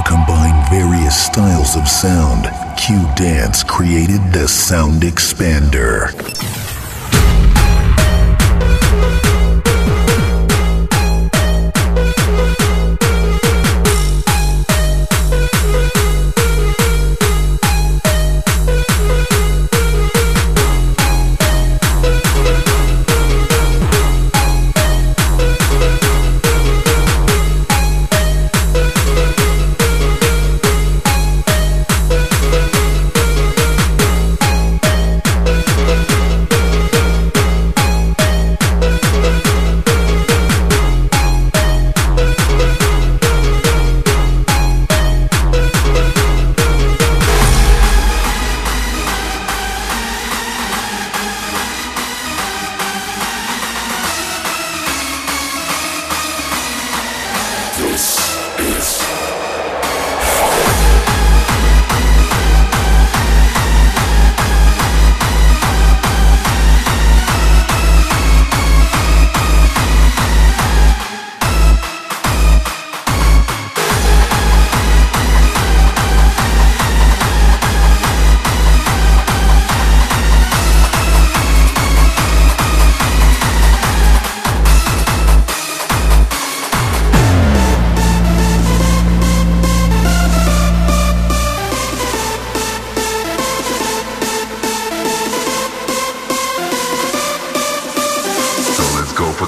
To combine various styles of sound, Q Dance created the Sound Expander.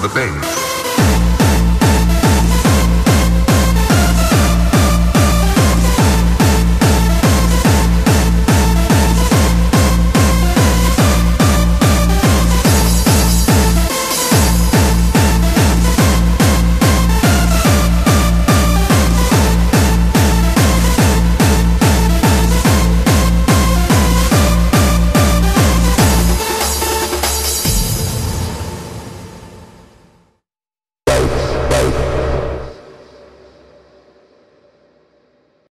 the bank.